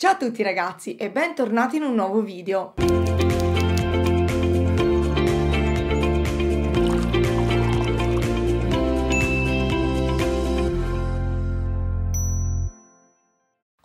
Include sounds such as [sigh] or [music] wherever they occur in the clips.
Ciao a tutti ragazzi e bentornati in un nuovo video.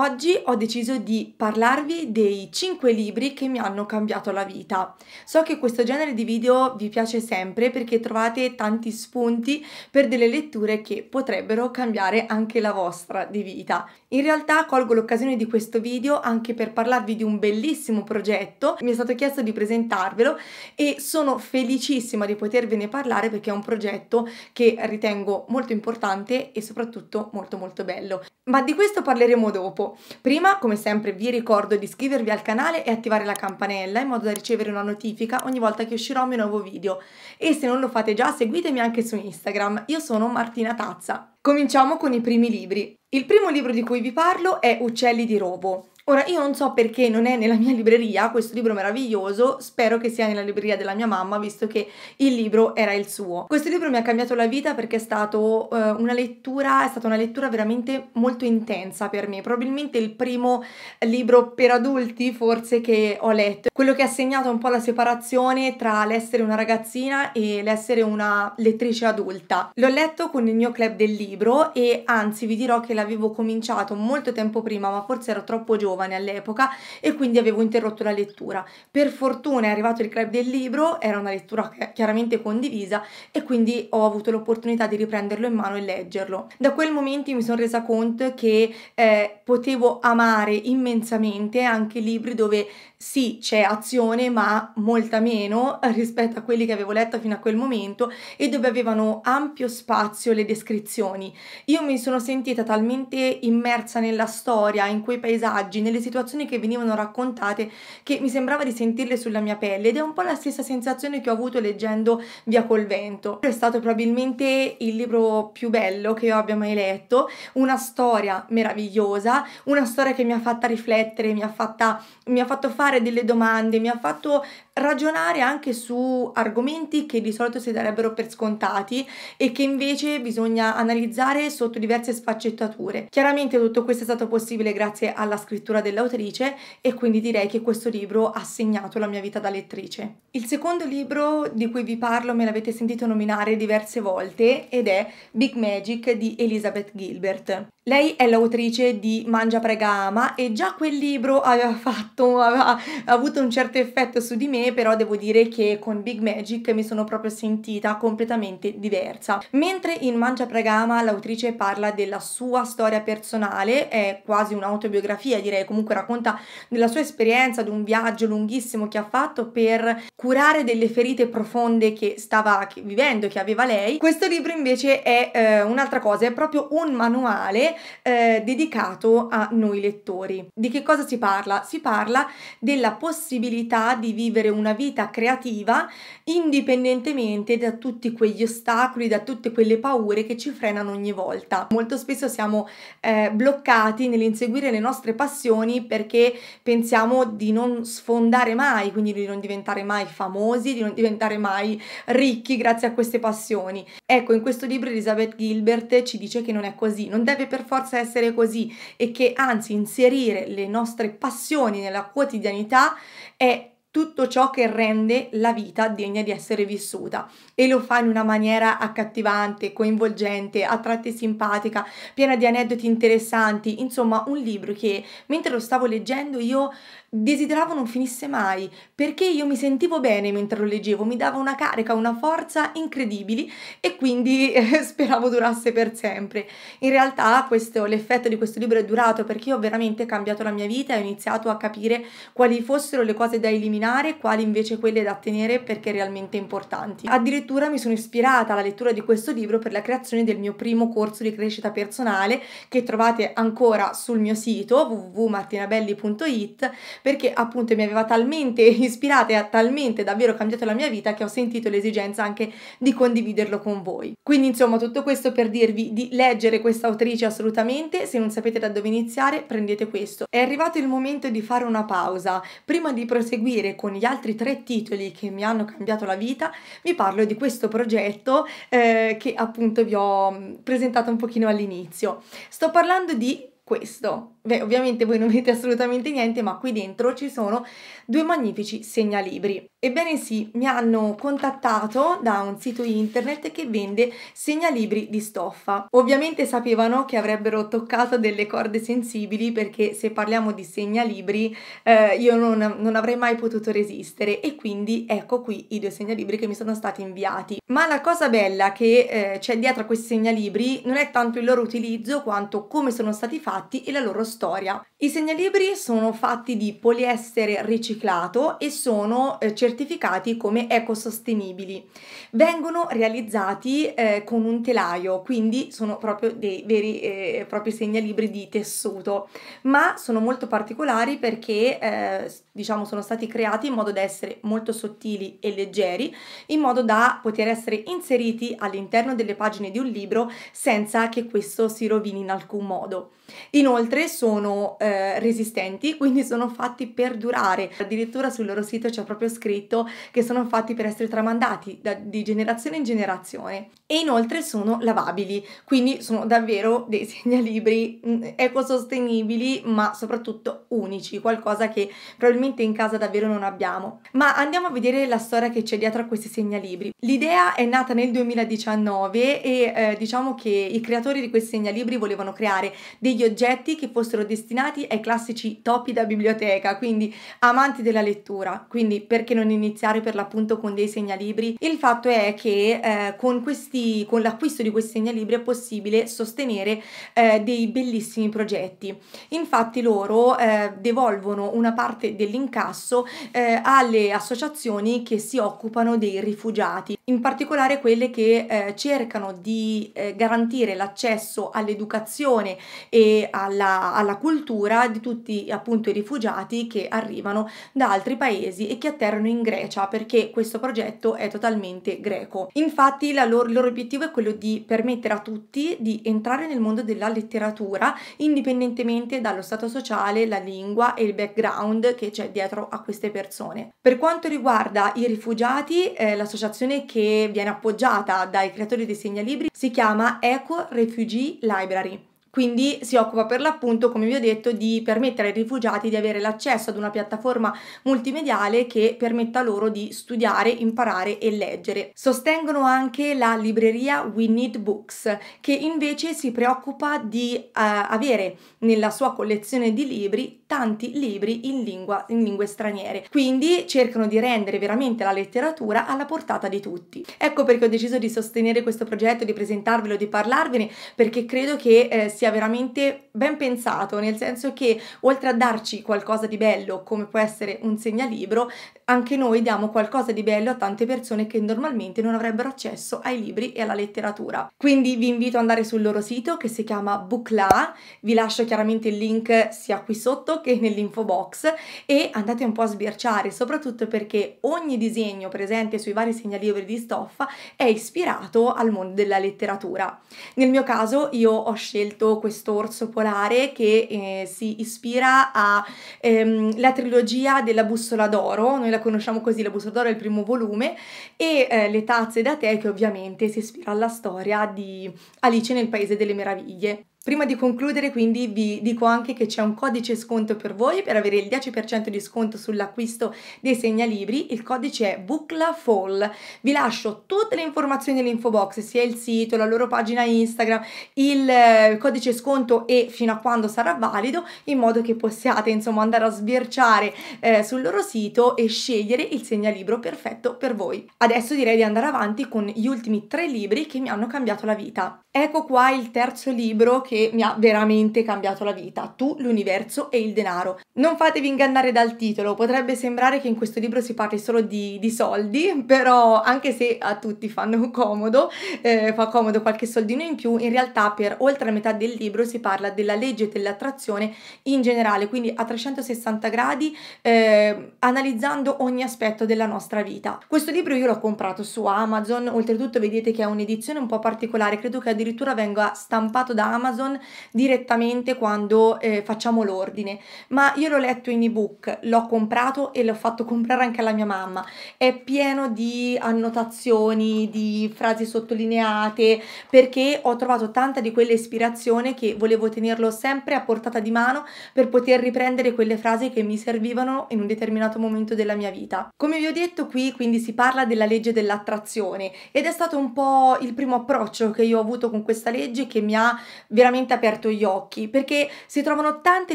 Oggi ho deciso di parlarvi dei 5 libri che mi hanno cambiato la vita. So che questo genere di video vi piace sempre perché trovate tanti spunti per delle letture che potrebbero cambiare anche la vostra di vita. In realtà colgo l'occasione di questo video anche per parlarvi di un bellissimo progetto, mi è stato chiesto di presentarvelo e sono felicissima di potervene parlare perché è un progetto che ritengo molto importante e soprattutto molto molto bello. Ma di questo parleremo dopo. Prima, come sempre, vi ricordo di iscrivervi al canale e attivare la campanella in modo da ricevere una notifica ogni volta che uscirò un mio nuovo video. E se non lo fate già, seguitemi anche su Instagram. Io sono Martina Tazza. Cominciamo con i primi libri. Il primo libro di cui vi parlo è Uccelli di Robo. Ora, io non so perché non è nella mia libreria questo libro meraviglioso, spero che sia nella libreria della mia mamma, visto che il libro era il suo. Questo libro mi ha cambiato la vita perché è stato uh, una lettura, è stata una lettura veramente molto intensa per me, probabilmente il primo libro per adulti forse che ho letto, quello che ha segnato un po' la separazione tra l'essere una ragazzina e l'essere una lettrice adulta. L'ho letto con il mio club del libro e anzi vi dirò che l'avevo cominciato molto tempo prima, ma forse ero troppo giovane giovane all'epoca e quindi avevo interrotto la lettura. Per fortuna è arrivato il club del libro, era una lettura chiaramente condivisa e quindi ho avuto l'opportunità di riprenderlo in mano e leggerlo. Da quel momento mi sono resa conto che eh, potevo amare immensamente anche libri dove sì, c'è azione, ma molta meno [laughs] rispetto a quelli che avevo letto fino a quel momento e dove avevano ampio spazio le descrizioni. Io mi sono sentita talmente immersa nella storia, in quei paesaggi, nelle situazioni che venivano raccontate, che mi sembrava di sentirle sulla mia pelle ed è un po' la stessa sensazione che ho avuto leggendo Via col vento. È stato probabilmente il libro più bello che io abbia mai letto, una storia meravigliosa, una storia che mi ha fatta riflettere, mi ha, fatta, mi ha fatto fare delle domande, mi ha fatto ragionare anche su argomenti che di solito si darebbero per scontati e che invece bisogna analizzare sotto diverse sfaccettature. Chiaramente tutto questo è stato possibile grazie alla scrittura dell'autrice e quindi direi che questo libro ha segnato la mia vita da lettrice. Il secondo libro di cui vi parlo me l'avete sentito nominare diverse volte ed è Big Magic di Elizabeth Gilbert. Lei è l'autrice di Mangia Prega Ama e già quel libro aveva fatto, aveva avuto un certo effetto su di me, però devo dire che con Big Magic mi sono proprio sentita completamente diversa. Mentre in Mangia Prega Ama l'autrice parla della sua storia personale, è quasi un'autobiografia direi, comunque racconta della sua esperienza, di un viaggio lunghissimo che ha fatto per curare delle ferite profonde che stava vivendo, che aveva lei. Questo libro invece è eh, un'altra cosa, è proprio un manuale eh, dedicato a noi lettori. Di che cosa si parla? Si parla della possibilità di vivere una vita creativa indipendentemente da tutti quegli ostacoli, da tutte quelle paure che ci frenano ogni volta. Molto spesso siamo eh, bloccati nell'inseguire le nostre passioni perché pensiamo di non sfondare mai, quindi di non diventare mai famosi, di non diventare mai ricchi grazie a queste passioni. Ecco, in questo libro Elizabeth Gilbert ci dice che non è così, non deve per forza essere così e che anzi inserire le nostre passioni nella quotidianità è tutto ciò che rende la vita degna di essere vissuta. E lo fa in una maniera accattivante, coinvolgente, a tratti simpatica, piena di aneddoti interessanti, insomma un libro che mentre lo stavo leggendo io desideravo non finisse mai, perché io mi sentivo bene mentre lo leggevo, mi dava una carica, una forza incredibili e quindi eh, [laughs] speravo durasse per sempre. In realtà questo, l'effetto di questo libro è durato perché io ho veramente cambiato la mia vita e ho iniziato a capire quali fossero le cose da eliminare, quali invece quelle da tenere perché realmente importanti. Addirittura mi sono ispirata alla lettura di questo libro per la creazione del mio primo corso di crescita personale che trovate ancora sul mio sito www.martinabelli.it perché appunto mi aveva talmente [laughs] ispirata e ha talmente davvero cambiato la mia vita che ho sentito l'esigenza anche di condividerlo con voi. Quindi insomma tutto questo per dirvi di leggere questa autrice assolutamente, se non sapete da dove iniziare prendete questo. È arrivato il momento di fare una pausa. Prima di proseguire con gli altri tre titoli che mi hanno cambiato la vita, vi parlo di questo progetto eh, che appunto vi ho mm, presentato un pochino all'inizio. Sto parlando di questo Beh, ovviamente voi non vedete assolutamente niente, ma qui dentro ci sono due magnifici segnalibri. Ebbene sì, mi hanno contattato da un sito internet che vende segnalibri di stoffa. Ovviamente sapevano che avrebbero toccato delle corde sensibili perché se parliamo di segnalibri eh, io non, non, avrei mai potuto resistere e quindi ecco qui i due segnalibri che mi sono stati inviati. Ma la cosa bella che eh, c'è dietro a questi segnalibri non è tanto il loro utilizzo quanto come sono stati fatti e la loro storia storia. I segnalibri sono fatti di poliestere riciclato e sono eh, certificati come ecosostenibili. Vengono realizzati eh, con un telaio, quindi sono proprio dei veri e eh, propri segnalibri di tessuto, ma sono molto particolari perché eh, diciamo sono stati creati in modo da essere molto sottili e leggeri, in modo da poter essere inseriti all'interno delle pagine di un libro senza che questo si rovini in alcun modo. Inoltre sono eh, resistenti, quindi sono fatti per durare. Addirittura sul loro sito c'è proprio scritto che sono fatti per essere tramandati da, di generazione in generazione. E inoltre sono lavabili, quindi sono davvero dei [laughs] segnalibri mm, ecosostenibili, ma soprattutto unici, qualcosa che probabilmente in casa davvero non abbiamo. Ma andiamo a vedere la storia che c'è dietro a questi segnalibri. L'idea è nata nel 2019 e eh, diciamo che i creatori di questi segnalibri volevano creare degli degli oggetti che fossero destinati ai classici topi da biblioteca, quindi amanti della lettura. Quindi perché non iniziare per l'appunto con dei segnalibri? Il fatto è che eh, con, questi, con l'acquisto di questi segnalibri è possibile sostenere eh, dei bellissimi progetti. Infatti loro eh, devolvono una parte dell'incasso eh, alle associazioni che si occupano dei rifugiati, in particolare quelle che eh, cercano di eh, garantire l'accesso all'educazione e alla, alla cultura di tutti appunto i rifugiati che arrivano da altri paesi e che atterrano in Grecia perché questo progetto è totalmente greco. Infatti loro, il loro obiettivo è quello di permettere a tutti di entrare nel mondo della letteratura indipendentemente dallo stato sociale, la lingua e il background che c'è dietro a queste persone. Per quanto riguarda i rifugiati, eh, l'associazione che viene appoggiata dai creatori dei segnalibri si chiama Eco Refugee Library. Quindi si occupa per l'appunto, come vi ho detto, di permettere ai rifugiati di avere l'accesso ad una piattaforma multimediale che permetta loro di studiare, imparare e leggere. Sostengono anche la libreria We Need Books, che invece si preoccupa di uh, avere nella sua collezione di libri tanti libri in, lingua, in lingue straniere. Quindi cercano di rendere veramente la letteratura alla portata di tutti. Ecco perché ho deciso di sostenere questo progetto, di presentarvelo, di parlarvene, perché credo che eh, sia veramente ben pensato, nel senso che oltre a darci qualcosa di bello, come può essere un segnalibro, anche noi diamo qualcosa di bello a tante persone che normalmente non avrebbero accesso ai libri e alla letteratura. Quindi vi invito ad andare sul loro sito che si chiama Bookla, vi lascio chiaramente il link sia qui sotto che nell'info box e andate un po' a sbirciare, soprattutto perché ogni disegno presente sui vari segnalibri di stoffa è ispirato al mondo della letteratura. Nel mio caso io ho scelto questo orso polare che eh, si ispira alla ehm, trilogia della bussola d'oro, noi la conosciamo così, la bussola d'oro è il primo volume, e eh, le tazze da tè che ovviamente si ispira alla storia di Alice nel Paese delle Meraviglie. Prima di concludere quindi vi dico anche che c'è un codice sconto per voi per avere il 10% di sconto sull'acquisto dei segnalibri, il codice è BUCLAFALL. Vi lascio tutte le informazioni nell'info box, sia il sito, la loro pagina Instagram, il eh, codice sconto e fino a quando sarà valido, in modo che possiate insomma andare a sbirciare eh, sul loro sito e scegliere il segnalibro perfetto per voi. Adesso direi di andare avanti con gli ultimi tre libri che mi hanno cambiato la vita. Ecco qua il terzo libro che mi ha veramente cambiato la vita, Tu, l'universo e il denaro. Non fatevi ingannare dal titolo, potrebbe sembrare che in questo libro si parli solo di, di soldi, però anche se a tutti fanno comodo, eh, fa comodo qualche soldino in più, in realtà per oltre la metà del libro si parla della legge dell'attrazione in generale, quindi a 360 gradi, eh, analizzando ogni aspetto della nostra vita. Questo libro io l'ho comprato su Amazon, oltretutto vedete che è un'edizione un po' particolare, credo che addirittura venga stampato da Amazon Amazon direttamente quando eh, facciamo l'ordine, ma io l'ho letto in ebook, l'ho comprato e l'ho fatto comprare anche alla mia mamma. È pieno di annotazioni, di frasi sottolineate, perché ho trovato tanta di quella ispirazione che volevo tenerlo sempre a portata di mano per poter riprendere quelle frasi che mi servivano in un determinato momento della mia vita. Come vi ho detto qui, quindi si parla della legge dell'attrazione ed è stato un po' il primo approccio che io ho avuto con questa legge che mi ha veramente aperto gli occhi, perché si trovano tante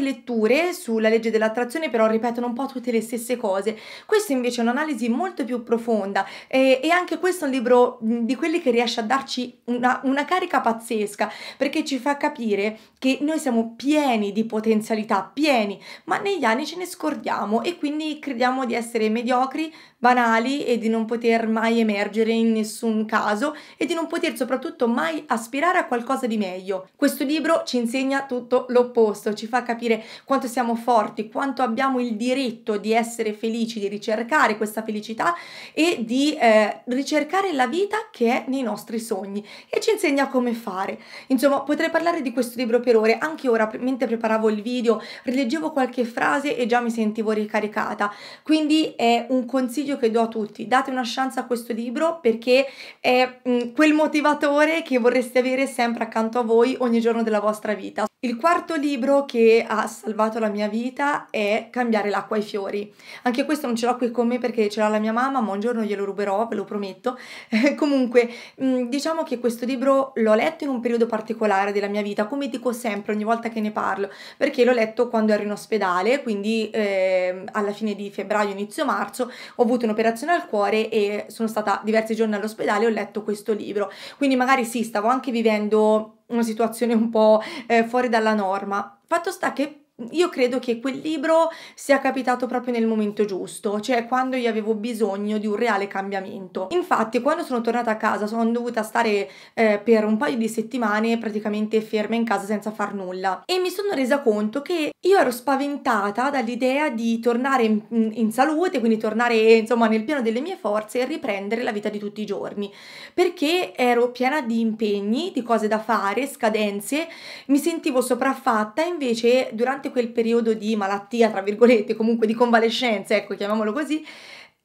letture sulla legge dell'attrazione, però ripetono un po' tutte le stesse cose. Questa invece è un'analisi molto più profonda e, e anche questo è un libro di quelli che riesce a darci una, una carica pazzesca, perché ci fa capire che noi siamo pieni di potenzialità, pieni, ma negli anni ce ne scordiamo e quindi crediamo di essere mediocri, banali e di non poter mai emergere in nessun caso e di non poter soprattutto mai aspirare a qualcosa di meglio. Questo libro ci insegna tutto l'opposto, ci fa capire quanto siamo forti, quanto abbiamo il diritto di essere felici, di ricercare questa felicità e di eh, ricercare la vita che è nei nostri sogni e ci insegna come fare. Insomma, potrei parlare di questo libro per ore, anche ora mentre preparavo il video, rileggevo qualche frase e già mi sentivo ricaricata. Quindi è un consiglio consiglio che do a tutti, date una chance a questo libro perché è mm, quel motivatore che vorreste avere sempre accanto a voi ogni giorno della vostra vita. Il quarto libro che ha salvato la mia vita è Cambiare l'acqua ai fiori. Anche questo non ce l'ho qui con me perché ce l'ha la mia mamma, ma un giorno glielo ruberò, ve lo prometto. [laughs] Comunque, mh, diciamo che questo libro l'ho letto in un periodo particolare della mia vita, come dico sempre ogni volta che ne parlo, perché l'ho letto quando ero in ospedale, quindi eh, alla fine di febbraio, inizio marzo, ho avuto un'operazione al cuore e sono stata diversi giorni all'ospedale e ho letto questo libro. Quindi magari sì, stavo anche vivendo una situazione un po' eh, fuori dalla norma. Fatto sta che io credo che quel libro sia capitato proprio nel momento giusto, cioè quando io avevo bisogno di un reale cambiamento. Infatti, quando sono tornata a casa, sono dovuta stare eh, per un paio di settimane praticamente ferma in casa senza far nulla e mi sono resa conto che io ero spaventata dall'idea di tornare in, in salute, quindi tornare insomma nel piano delle mie forze e riprendere la vita di tutti i giorni, perché ero piena di impegni, di cose da fare, scadenze, mi sentivo sopraffatta invece durante durante quel periodo di malattia, tra virgolette, comunque di convalescenza, ecco, chiamiamolo così,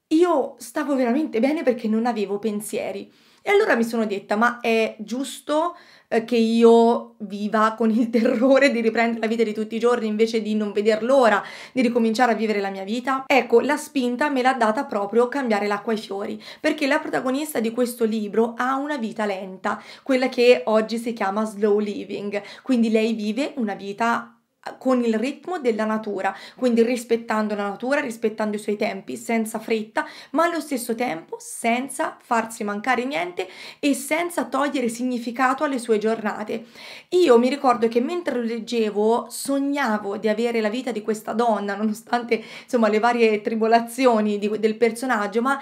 io stavo veramente bene perché non avevo pensieri. E allora mi sono detta, ma è giusto eh, che io viva con il [laughs] terrore di riprendere la vita di tutti i giorni invece di non veder l'ora di ricominciare a vivere la mia vita? Ecco, la spinta me l'ha data proprio cambiare l'acqua ai fiori, perché la protagonista di questo libro ha una vita lenta, quella che oggi si chiama slow living, quindi lei vive una vita con il ritmo della natura, quindi rispettando la natura, rispettando i suoi tempi, senza fretta, ma allo stesso tempo senza farsi mancare niente e senza togliere significato alle sue giornate. Io mi ricordo che mentre lo leggevo sognavo di avere la vita di questa donna, nonostante insomma le varie tribolazioni di, del personaggio, ma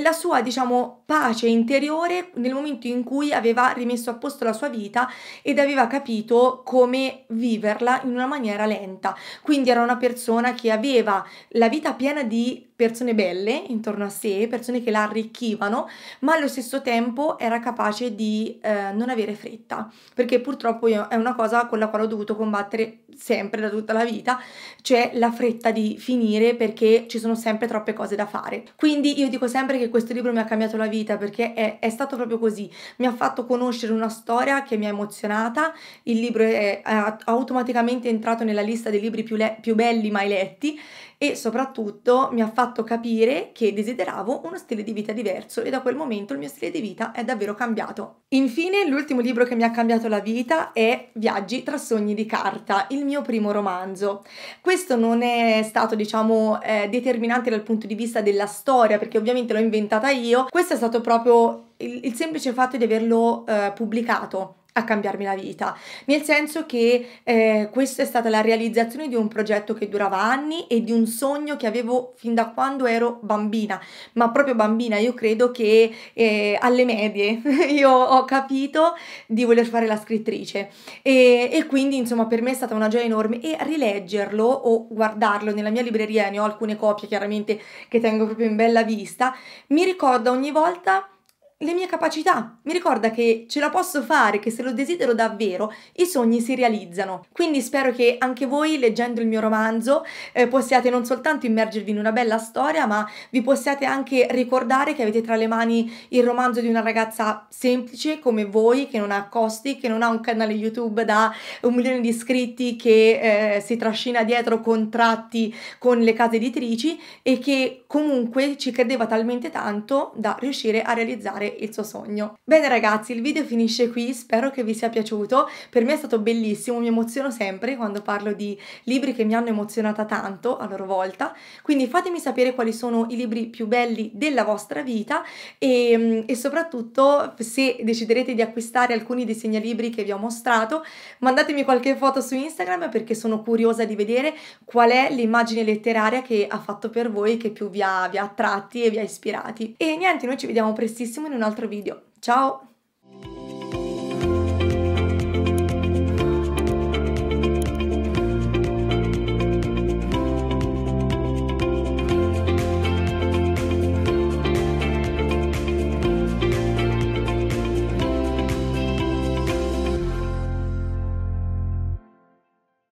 la sua diciamo pace interiore nel momento in cui aveva rimesso a posto la sua vita ed aveva capito come viverla in una maniera maniera lenta. Quindi era una persona che aveva la vita piena di persone belle intorno a sé, persone che la arricchivano, ma allo stesso tempo era capace di eh, non avere fretta, perché purtroppo io, è una cosa con la quale ho dovuto combattere sempre da tutta la vita, cioè la fretta di finire perché ci sono sempre troppe cose da fare. Quindi io dico sempre che questo libro mi ha cambiato la vita perché è, è stato proprio così, mi ha fatto conoscere una storia che mi ha emozionata, il libro è, è automaticamente entrato nella lista dei libri più, più belli mai letti e soprattutto mi ha fatto capire che desideravo uno stile di vita diverso e da quel momento il mio stile di vita è davvero cambiato. Infine, l'ultimo libro che mi ha cambiato la vita è Viaggi tra sogni di carta, il mio primo romanzo. Questo non è stato, diciamo, eh, determinante dal punto di vista della storia, perché ovviamente l'ho inventata io. Questo è stato proprio il, il semplice fatto di averlo eh, pubblicato a cambiarmi la vita, nel senso che eh, questa è stata la realizzazione di un progetto che durava anni e di un sogno che avevo fin da quando ero bambina, ma proprio bambina, io credo che eh, alle medie [laughs] io ho capito di voler fare la scrittrice. E, e, quindi insomma per me è stata una gioia enorme. E rileggerlo o guardarlo nella mia libreria, ne ho alcune copie chiaramente che tengo proprio in bella vista, mi ricorda ogni volta le mie capacità, mi ricorda che ce la posso fare, che se lo desidero davvero, i sogni si realizzano. Quindi spero che anche voi, leggendo il mio romanzo, eh, possiate non soltanto immergervi in una bella storia, ma vi possiate anche ricordare che avete tra le mani il romanzo di una ragazza semplice come voi, che non ha costi, che non ha un canale YouTube da un milione di iscritti, che eh, si trascina dietro contratti con le case editrici e che comunque ci credeva talmente tanto da riuscire a realizzare realizzare il suo sogno. Bene ragazzi, il video finisce qui, spero che vi sia piaciuto, per me è stato bellissimo, mi emoziono sempre quando parlo di libri che mi hanno emozionata tanto a loro volta, quindi fatemi sapere quali sono i libri più belli della vostra vita e, e soprattutto se deciderete di acquistare alcuni dei segnalibri che vi ho mostrato, mandatemi qualche foto su Instagram perché sono curiosa di vedere qual è l'immagine letteraria che ha fatto per voi, che più vi ha, vi ha attratti e vi ha ispirati. E niente, noi ci vediamo prestissimo in altro video. Ciao!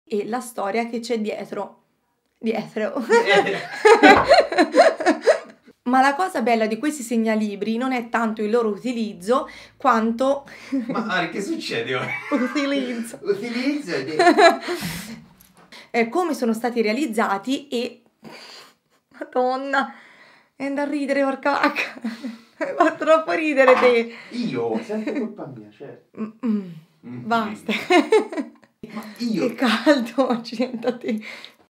e la storia che c'è dietro. Dietro. [laughs] [laughs] Ma la cosa bella di questi segnalibri non è tanto il loro utilizzo quanto... Ma [laughs] Ari, che succede ora? utilizzo. [laughs] Utilizzo di... eh, [laughs] come sono stati realizzati e... Madonna, è da ridere, porca vacca. Fa troppo ridere te. Io? Sempre colpa mia, certo. Mm-mm. Mm, Basta. Ma io... Che caldo, accidentati.